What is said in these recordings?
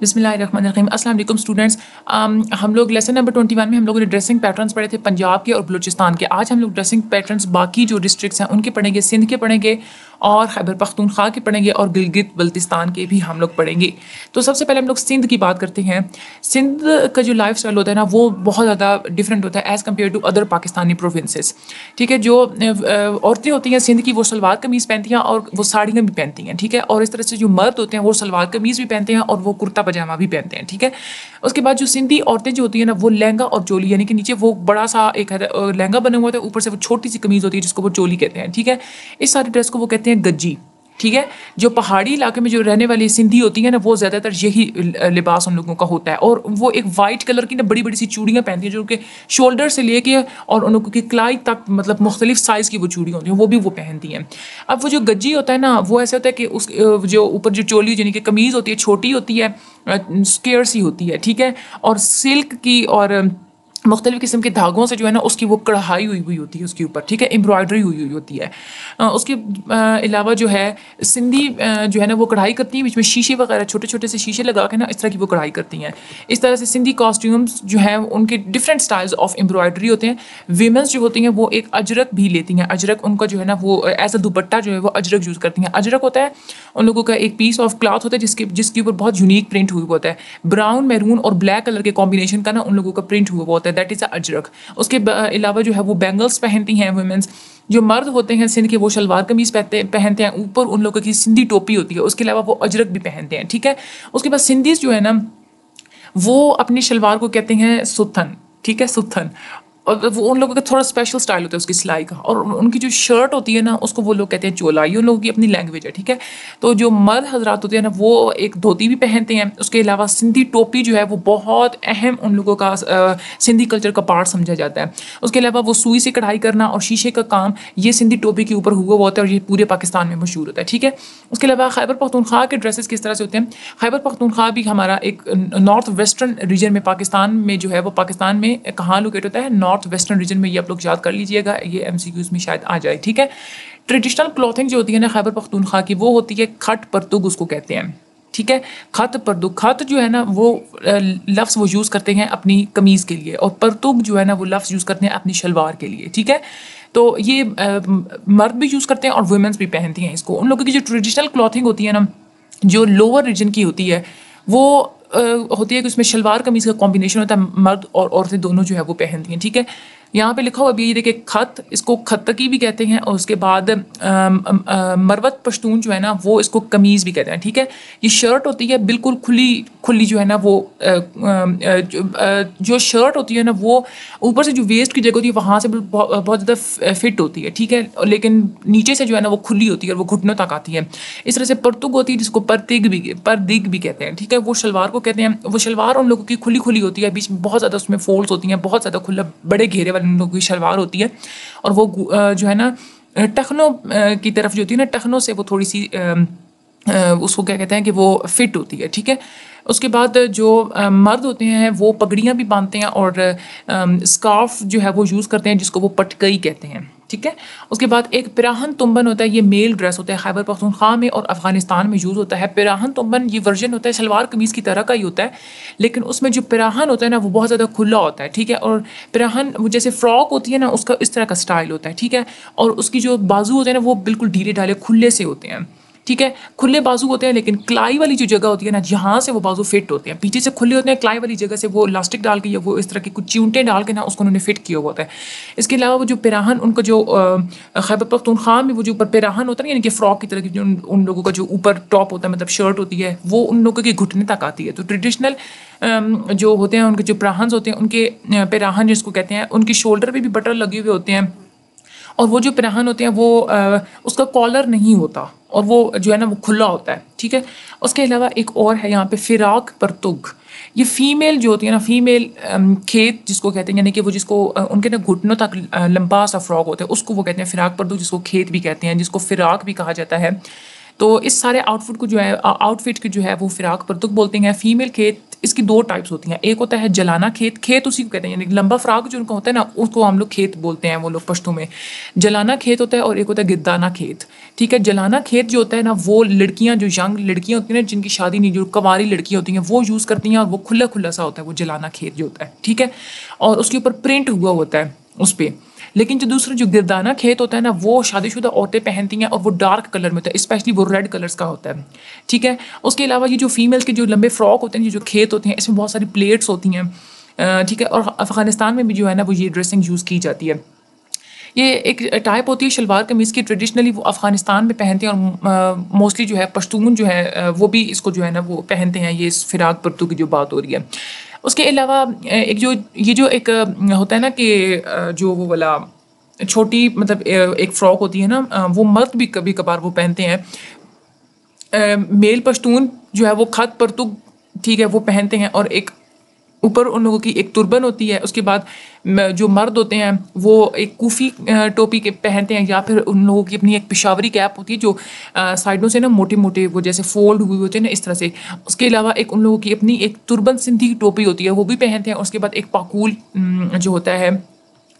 बिस्मिल्लाहिर्रहमानिर्रहीम। अस्सलाम स्टूडेंट्स। हम लोग लेसन नंबर ट्वेंटी वन में हम लोगों ने ड्रेसिंग पैटर्न्स पढ़े थे पंजाब के और बलूचिस्तान के। आज हम लोग ड्रेसिंग पैटर्न्स बाकी जो डिस्ट्रिक्ट्स हैं, उनके पढ़ेंगे, सिंध के पढ़ेंगे। और खैबर पख्तूनख्वा के पढ़ेंगे और गिलगित बल्तिस्तान के भी हम लोग पढ़ेंगे। तो सबसे पहले हम लोग सिंध की बात करते हैं। सिंध का जो लाइफ स्टाइल होता है ना, वो बहुत ज़्यादा डिफरेंट होता है as compare to other Pakistani provinces ठीक है, जो औरतें होती हैं सिंध की, वो सलवार कमीज़ पहनती हैं और वो साड़ियाँ भी पहनती हैं। ठीक है, और इस तरह से जो मर्द होते हैं, वो सलवार कमीज़ भी पहनते हैं और वो कुर्ता पजामा भी पहनते हैं। ठीक है, उसके बाद जो सिंधी औरतें जो होती हैं ना, वो लहंगा और चोली, यानी कि नीचे वो बड़ा सा एक लहंगा बना हुआ होता है, ऊपर से वो छोटी सी कमीज़ होती है जिसको वो चोली कहते हैं। ठीक है, इस सारी ड्रेस को वो कहते हैं गज्जी, ठीक है? जो पहाड़ी इलाके में जो रहने वाली सिंधी होती है ना, वो ज़्यादातर यही लिबास उन लोगों का होता है। और वो एक वाइट कलर की ना बड़ी बड़ी सी चूड़ियाँ पहनती हैं, जो उनके शोल्डर से लेके और उन लोगों की क्लाई तक मतलब मुख्तलिफ़ साइज़ की वो चूड़ियाँ होती हैं, वो भी वो पहनती हैं। अब वो जो गज्जी होता है ना, वो ऐसा होता है कि उस जो ऊपर जो चोली, यानी कि कमीज़ होती है, छोटी होती है स्केयर सी होती है, ठीक है? और सिल्क की और मुख्तलिफ़ किस्म के धागों से जो है ना, उसकी वो कढ़ाई हुई हुई होती है उसके ऊपर, ठीक है? एम्ब्रॉयडरी हुई हुई होती है। उसके अलावा जो है, सिंधी जो है ना, वो कढ़ाई करती हैं, बीच में शीशे वगैरह छोटे छोटे से शीशे लगा के ना, इस तरह की वो कढ़ाई करती हैं। इस तरह से सिंधी कॉस्ट्यूम्स जो है, उनके डिफरेंट स्टाइल्स ऑफ़ एम्ब्रॉयडरी होते हैं। वीमेंस जो होती हैं, वो एक अजरक भी लेती हैं। अजरक उनका जो है ना, वो एज अ दुपट्टा जो है, वो अजरक यूज़ करती हैं। अजरक होता है, उन लोगों का एक पीस ऑफ़ क्लॉथ होता है, जिसके जिसके ऊपर बहुत यूनिक प्रिंट हुआ होता है। ब्राउन मैरून और ब्लैक कलर के कॉम्बिनेशन का ना, उन लोगों का प्रिंट हुआ होता है। दैट इज़ अ अजरक उसके अलावा जो है वो बैंगल्स पहनती हैं वुमेंस जो मर्द होते हैं, सिंध के वो शलवार कमीज़ पहनते पहनते हैं, ऊपर उन लोगों की सिंधी टोपी होती है, उसके अलावा वो अजरक भी पहनते हैं, ठीक है? उसके बाद सिंधीज जो है ना, वो अपनी शलवार को कहते हैं सुथन, ठीक है? सुथन। और वो उन लोगों का थोड़ा स्पेशल स्टाइल होता है उसकी सिलाई का। और उनकी जो शर्ट होती है ना, उसको वो लोग कहते हैं चोला ये उन लोगों की अपनी लैंग्वेज है, ठीक है? तो जो मर्द हजरात होते हैं ना, वो एक धोती भी पहनते हैं। उसके अलावा सिंधी टोपी जो है, वो बहुत अहम उन लोगों का सिंधी कल्चर का पार्ट समझा जाता है। उसके अलावा वो सुई से कढ़ाई करना और शीशे का काम, ये सिंधी टोपी के ऊपर हुआ होता है और ये पूरे पाकिस्तान में मशहूर होता है, ठीक है? उसके अलावा खैबर पख्तूनख्वा के ड्रेसेस किस तरह से होते हैं? खैबर पख्तूनख्वा भी हमारा एक नॉर्थ वेस्टर्न रीजन में पाकिस्तान में जो है, वो पाकिस्तान में कहाँ लोकेट होता है? नॉर्थ वेस्टर्न रीजन में ये आप लोग याद कर लीजिएगा ये एम में शायद आ जाए ठीक है? ट्रेडिशनल क्लॉथिंग जो होती है ना खैबर पख्तूनख्वा की वो होती है खट परतुग उसको कहते हैं ठीक है? खत परतुग खत जो है ना वो लफ्ज़ वो यूज़ करते हैं अपनी कमीज़ के लिए और परतुग जो है ना वो लफ्ज़ यूज़ करते हैं अपनी शलवार के लिए ठीक है? तो ये आ, मर्द भी यूज़ करते हैं और वुमेंस भी पहनती हैं इसको। उन लोगों की जो ट्रेडिशनल क्लॉथिंग होती है ना जो लोअर रीजन की होती है वो होती है कि उसमें शलवार कमीज़ का कॉम्बिनेशन होता है, मर्द और औरतें दोनों जो है वो पहनती हैं, ठीक है? यहाँ पे लिखा हुआ अभी ये देखिए, खत, इसको खतकी भी कहते हैं और उसके बाद मरवत पश्तून जो है ना, वो इसको कमीज़ भी कहते हैं, ठीक है? ये शर्ट होती है, बिल्कुल खुली खुली जो है ना, वो जो शर्ट होती है ना, वो ऊपर से जो वेस्ट की जगह होती है, वहाँ से बहुत ज़्यादा फिट होती है, ठीक है? लेकिन नीचे से जो है ना, वो खुली होती है और वो घुटनों तक आती है। इस तरह से परतुग होती है, जिसको परतिग भी, परदिग भी कहते हैं, ठीक है? वो शलवार को कहते हैं, वो शलवार उन लोगों की खुली खुली होती है, बीच में बहुत ज़्यादा उसमें फोल्ड्स होती हैं, बहुत ज़्यादा खुला, बड़े घेरे वाले लोगों की शलवार होती है। और वो जो है ना टखनों की तरफ़ जो होती है ना, टखनों से वो थोड़ी सी उसको क्या कहते हैं कि वो फिट होती है, ठीक है? उसके बाद जो मर्द होते हैं, वो पगड़ियाँ भी बांधते हैं और स्कार्फ जो है वो यूज़ करते हैं, जिसको वो पटकई कहते हैं। ठीक है? उसके बाद एक पिराहन तुम्बन होता है, ये मेल ड्रेस होता है खैबर पख्तूनख्वा में और अफ़गानिस्तान में यूज़ होता है। पिराहन तुम्बन ये वर्जन होता है, सलवार कमीज़ की तरह का ही होता है। लेकिन उसमें जो पिराहन होता है ना, वो बहुत ज़्यादा खुला होता है, ठीक है? और पिराहन जैसे फ्रॉक होती है ना, उसका इस तरह का स्टाइल होता है, ठीक है? और उसकी जो बाजू होते हैं ना, वो बिल्कुल ढीले ढाले खुले से होते हैं। ठीक है? खुले बाजू होते हैं, लेकिन क्लाई वाली जो जगह होती है ना, जहाँ से वो बाजू फिट होते हैं। पीछे से खुले होते हैं, क्लाई वाली जगह से वो इलास्टिक डाल के या वो इस तरह की कुछ चिंटे डाल के ना, उसको उन्होंने फिट किया हुआ होता है। इसके अलावा वो जो पिराहन, उनका जो खैबर पख्तूनख्वा में वो जो ऊपर पिराहन होता है यानी कि फ्रॉक की तरह की उन लोगों का जो ऊपर टॉप होता है मतलब शर्ट होती है, वो उन लोगों के घुटने तक आती है। तो ट्रेडिशनल जो होते हैं, उनके जो पिराहन होते हैं, उनके पिराहन जिसको कहते हैं, उनके शोल्डर पर भी बटर लगे हुए होते हैं। और वो जो पिराहन होते हैं वो आ, उसका कॉलर नहीं होता और वो जो है ना वो खुला होता है ठीक है? उसके अलावा एक और है यहाँ पे फिराक परतुग ये फीमेल जो होती है ना फीमेल खेत जिसको कहते हैं यानी कि वो जिसको उनके ना घुटनों तक लंबा सा फ्रॉक होता है उसको वो कहते हैं फिराक परतुग जिसको खेत भी कहते हैं जिसको फिराक भी कहा जाता है। तो इस सारे आउटफिट को जो है आउटफिट की जो है वो फिराक परतुक बोलते हैं। फीमेल खेत इसकी दो टाइप्स होती हैं। एक होता है जलाना खेत। खेत उसी को कहते हैं, यानी लंबा फ्राक जो उनका होता है ना, उसको हम लोग खेत बोलते हैं वो लोग पश्तों में। जलाना खेत होता है और एक होता है गिद्दाना खेत। ठीक है, जलाना खेत जो होता है ना, वो लड़कियाँ, जो यंग लड़कियाँ होती हैं ना, जिनकी शादी नहीं, जो कवारी लड़कियाँ होती हैं, वो यूज़ करती हैं और वो खुला खुला सा होता है, वो जलाना खेत जो होता है। ठीक है? और उसके ऊपर प्रिंट हुआ होता है। उस पर लेकिन जो दूसरा जो गिरदाना खेत होता है ना, वो शादीशुदा औरतें पहनती हैं और वो डार्क कलर में होता है स्पेशली वो रेड कलर्स का होता है। ठीक है? उसके अलावा ये जो फीमेल्स के जो लंबे फ्रॉक होते हैं, ये जो खेत होते हैं, इसमें बहुत सारी प्लेट्स होती हैं। ठीक है? और अफ़गानिस्तान में भी जो है ना, वो ये ड्रेसिंग यूज़ की जाती है। ये एक टाइप होती है शलवार कमीज़ की ट्रेडिशनली वो अफ़गानिस्तान में पहनते हैं और मोस्टली जो है पश्तून जो है वो भी इसको जो है ना, वो पहनते हैं, ये इस फिराक परतू की जो बात हो रही है। उसके अलावा एक जो, ये जो एक होता है ना कि जो वो वाला छोटी मतलब एक फ्रॉक होती है ना वो मर्द भी कभी कभार वो पहनते हैं। मेल पश्तून जो है वो खत परतुक ठीक है, वो पहनते हैं और एक ऊपर उन लोगों की एक तुरबन होती है, उसके बाद जो मर्द होते हैं, वो एक कूफ़ी टोपी के पहनते हैं, या फिर उन लोगों की अपनी एक पिशावरी कैप होती है, जो साइडों से ना मोटे मोटे वो जैसे फोल्ड हुए होते हैं ना, इस तरह से। उसके अलावा एक उन लोगों की अपनी एक तुरबन सिंधी टोपी होती है, वो भी पहनते हैं उसके बाद एक पाकूल जो होता है,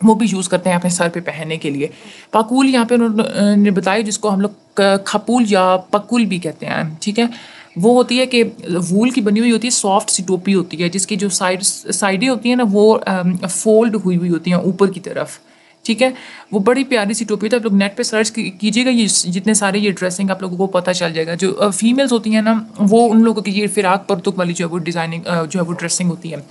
वो भी यूज़ करते हैं अपने सर पे पहनने के लिए। पाकूल यहाँ पे उन्होंने बताया, जिसको हम लोग खपूल या पकुल भी कहते हैं, ठीक है? वो होती है कि वूल की बनी हुई होती है सॉफ्ट सी टोपी होती है, जिसकी जो साइड साइडें होती हैं ना, वो फोल्ड हुई हुई होती हैं ऊपर की तरफ़। ठीक है? वो बड़ी प्यारी सी टोपी होती है। आप लोग नेट पे सर्च कीजिएगा ये, जितने सारे ये ड्रेसिंग आप लोगों को पता चल जाएगा। जो फीमेल्स होती हैं ना, वो उन लोगों की, ये फिराक परतुक वाली जो है वो डिज़ाइनिंग जो है वो ड्रेसिंग होती है।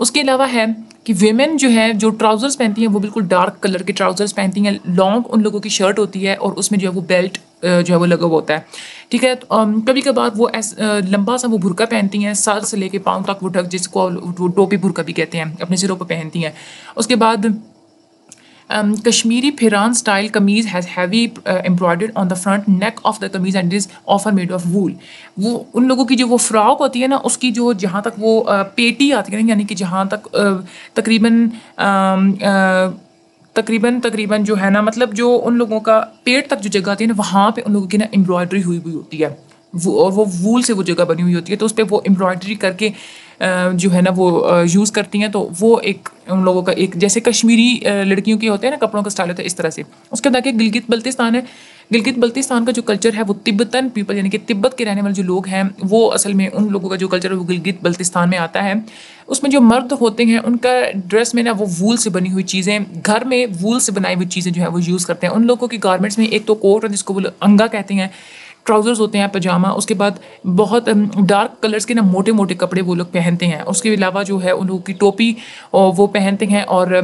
उसके अलावा है कि वेमेन जो है, जो ट्राउज़र्स पहनती हैं, वो बिल्कुल डार्क कलर के ट्राउज़र्स पहनती हैं लॉन्ग उन लोगों की शर्ट होती है और उसमें जो है वो बेल्ट जो है वो लगा हुआ होता है। ठीक है तो कभी कभार वो ऐस लंबा सा वो भुरका पहनती हैं सर से लेके पाँव तक वो ढक, जिसको वो टोपी भुरका भी कहते हैं, अपने सिरों पर पहनती हैं। उसके बाद Kashmiri pheran style kameez has heavy embroidered on the front neck of the kameez and is offer made of wool वो, उन लोगों की जो वो फ्रॉक होती है ना, उसकी जो जहाँ तक वो पेटी आती है ना, यानी कि जहाँ तक तकरीबन तकरीबन तकरीबन जो है ना मतलब जो उन लोगों का पेट तक जो जगह आती है ना, वहाँ पे उन लोगों की ना एम्ब्रॉयडरी हुई हुई होती है। वो, और वो वूल से वो जगह बनी हुई होती है तो उस पर वो एम्ब्रॉयडरी करके जो है ना, वो यूज़ करती हैं तो वो एक, उन लोगों का एक, जैसे कश्मीरी लड़कियों के होते हैं ना, कपड़ों का स्टाइल होता है, इस तरह से। उसके बाद आगे गिलगित बल्तिस्तान है गिलगित बल्तिस्तान का जो कल्चर है, वो तिब्बतन पीपल, यानी कि तिब्बत के रहने वाले जो लोग हैं, वो असल में उन लोगों का जो कल्चर है, वो गिलगित बल्तिस्तान में आता है। उसमें जो मर्द होते हैं, उनका ड्रेस में ना वो वूल से बनी हुई चीज़ें, घर में वूल से बनाई हुई चीज़ें जो है, वो यूज़ करते हैं। उन लोगों की गारमेंट्स में एक तो कोट जिसको वो अंगा कहते हैं ट्राउज़र्स होते हैं पजामा उसके बाद बहुत डार्क कलर्स के ना मोटे मोटे कपड़े वो लोग पहनते हैं। उसके अलावा जो है, उन लोगों की टोपी वो पहनते हैं और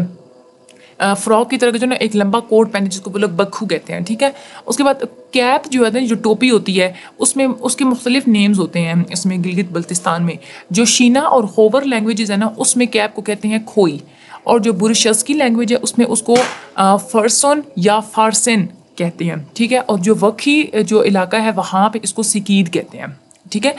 फ्रॉक की तरह का जो ना एक लंबा कोट पहने जिसको लोग बखू कहते हैं, ठीक है? उसके बाद कैप जो है ना, जो टोपी होती है, उसमें, उसके मुख्तलिफ़ नेम्स होते हैं इसमें गिलगित बल्तिस्तान में। जो शीना और होवर लैंग्वेजेस है ना, उसमें कैप को कहते हैं खोई। और जो बुरशस की लैंग्वेज है, उसमें उसको फरसन या फारसन कहते हैं, ठीक है? और जो वक्की जो इलाका है, वहाँ पे इसको सिकीद कहते हैं। ठीक है?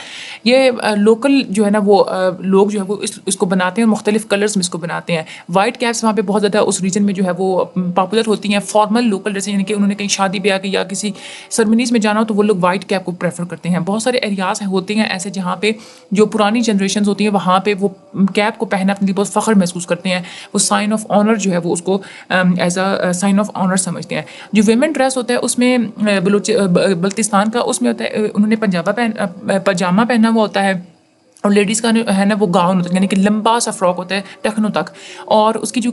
ये लोकल जो है ना वो लोग जो है वो इस, इसको बनाते हैं मुख्तलिफ़ कलर्स में इसको बनाते हैं। वाइट कैप्स वहाँ पे बहुत ज़्यादा उस रीजन में जो है वो पॉपुलर होती हैं। फॉर्मल लोकल ड्रेस यानी कि उन्होंने कहीं शादी ब्याह की या किसी सरमनीज में जाना हो तो वो लोग वाइट कैप को प्रेफर करते हैं। बहुत सारे एरियाज़ होते हैं ऐसे जहाँ पे जो पुरानी जनरेशन होती हैं वहाँ पर वो कैप को पहना अपने लिए बहुत फ़ख्र महसूस करते हैं। वो साइन ऑफ़ ऑनर जो है वो उसको as a sign of honour समझते हैं। जो वेमेन ड्रेस होता है उसमें बलोच बल्तिस्तान का उसमें होता है उन्होंने पंजाबा पहन पजामा पहना हुआ होता है और लेडीज़ का है ना, वो गाउन होता है, यानी कि लंबा सा फ्रॉक होता है टखनों तक। और उसकी जो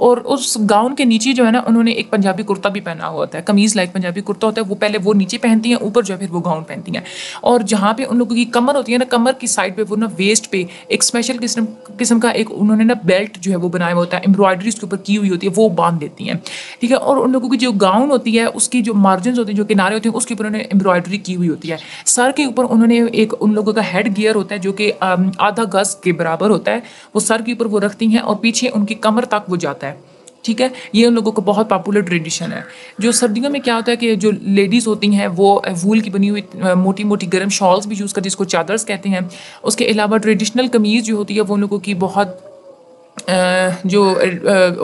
और उस गाउन के नीचे जो है ना, उन्होंने एक पंजाबी कुर्ता भी पहना हुआ होता है कमीज़ लाइक पंजाबी कुर्ता होता है, वो पहले वो नीचे पहनती हैं, ऊपर जो है फिर वो गाउन पहनती हैं। और जहाँ पे उन लोगों की कमर होती है ना, कमर की साइड पर वो ना वेस्ट पे एक स्पेशल किस्म किस्म का एक उन्होंने ना बेल्ट जो है वो बनाया हुआ होता है एम्ब्रॉयडरी उसके ऊपर की हुई होती है, वो बाँध देती हैं। ठीक है? और उन लोगों की जो गाउन होती है, उसकी जो मार्जिन होती है, जो किनारे होते हैं, उसके ऊपर उन्होंने एम्ब्रॉयडरी की हुई होती है। सर के ऊपर उन्होंने एक उन लोगों का हेड गियर होता है, जो कि आधा गज के बराबर होता है, वो सर के ऊपर वो रखती हैं और पीछे उनकी कमर तक वो जाता है, ठीक है? ये उन लोगों का बहुत पॉपुलर ट्रेडिशन है। जो सर्दियों में क्या होता है कि जो लेडीज़ होती हैं, वो वूल की बनी हुई मोटी मोटी गर्म शॉल्स भी यूज़ करती है, जिसको चादर्स कहते हैं। उसके अलावा ट्रेडिशनल कमीज़ जो होती है, वो उन लोगों की बहुत जो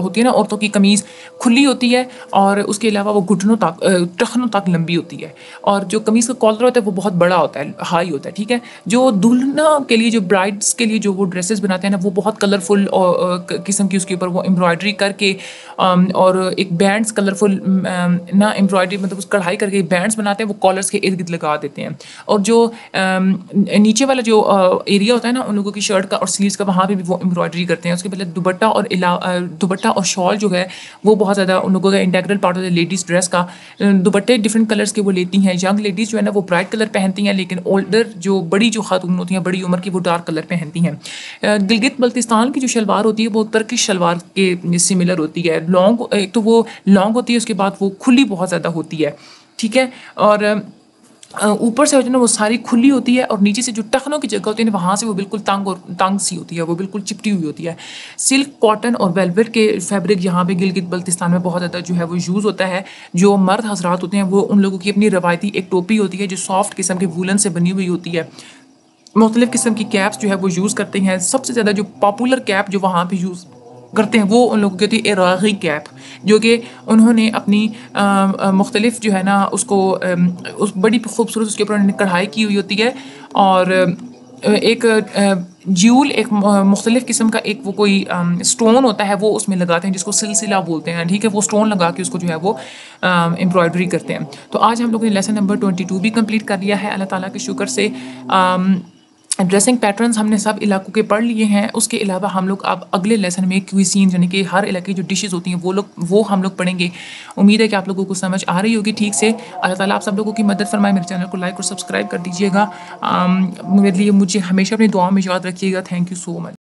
होती है ना औरतों की कमीज़ खुली होती है और उसके अलावा वो घुटनों तक टखनों तक लंबी होती है और जो कमीज़ का कॉलर होता है वो बहुत बड़ा होता है हाई होता है, ठीक है? जो दुल्हना के लिए, जो ब्राइड्स के लिए जो वो ड्रेसेस बनाते हैं ना, वो बहुत कलरफुल किस्म की उसके ऊपर वो एम्ब्रॉयडरी करके और एक बैंड्स कलरफुल ना एम्ब्रॉयडरी मतलब उस कढ़ाई करके बैंड्स बनाते हैं, वो कॉलर्स के इर्द गिर्द लगा देते हैं। और जो नीचे वाला जो एरिया होता है ना, उन लोगों की शर्ट का और स्लीव्स का, वहाँ पे भी वो एम्ब्रॉयडरी करते हैं। उसके पहले दुबट्टा और दुबट्टा और शॉल जो है, वो बहुत ज़्यादा उन लोगों का इंटेग्रल पार्ट होता है लेडीज़ ड्रेस का। दुबट्टे डिफरेंट कलर्स के वो लेती हैं। यंग लेडीज़ जो है ना, वो ब्राइट कलर पहनती हैं, लेकिन ओल्डर जो बड़ी जो खातून होती हैं, बड़ी उम्र की वो डार्क कलर पहनती हैं। गिलगित बल्तिस्तान की जो शलवार होती है, वो तर्किश शलवार के सिमिलर होती है। लॉन्ग एक तो वो लॉन्ग होती है, उसके बाद वो खुली बहुत ज़्यादा होती है। ठीक है? और ऊपर से जो ना, वो सारी खुली होती है और नीचे से जो टखनों की जगह होती है ना, वहाँ से वो बिल्कुल तंग और तंग सी होती है, वो बिल्कुल चिपटी हुई होती है। सिल्क, कॉटन और वेलवेट के फैब्रिक यहाँ पे गिलगित बल्तिस्तान में बहुत ज़्यादा जो है वो यूज़ होता है। जो मर्द हजरात होते हैं, वो उन लोगों की अपनी रवायती एक टोपी होती है, जो सॉफ्ट किस्म के वूलन से बनी हुई होती है। मुख्तलिफ़ किस्म की कैप्स जो है वो यूज़ करते हैं। सबसे ज़्यादा जो पॉपुलर कैप जो वहाँ पर यूज़ करते हैं, वो उन लोगों की होती है इराक़ी कैप जो कि उन्होंने अपनी मुख्तलिफ़ जो है ना, उसको उस बड़ी खूबसूरत उसके ऊपर उन्होंने कढ़ाई की हुई होती है और एक ज्यूल एक मुख्तलिफ़ किस्म का एक वो कोई स्टोन होता है, वो उसमें लगाते हैं, जिसको सिलसिला बोलते हैं, ठीक है? वो स्टोन लगा के उसको जो है वो एम्ब्रॉयडरी करते हैं। तो आज हम लोगों ने लेसन नंबर ट्वेंटी टू भी कंप्लीट कर लिया है। अल्लाह ताला के शुक्र से ड्रेसिंग पैटर्न्स हमने सब इलाकों के पढ़ लिए हैं। उसके अलावा हम लोग अब अगले लेसन में क्यूसिन यानी कि हर इलाके की जो डिशेस होती हैं, वो लोग, वो हम लोग पढ़ेंगे। उम्मीद है कि आप लोगों को समझ आ रही होगी ठीक से। अल्लाह ताला आप सब लोगों की मदद फरमाए। मेरे चैनल को लाइक और सब्सक्राइब कर दीजिएगा। मेरे लिए मुझे हमेशा अपनी दुआ में याद रखिएगा। Thank you so much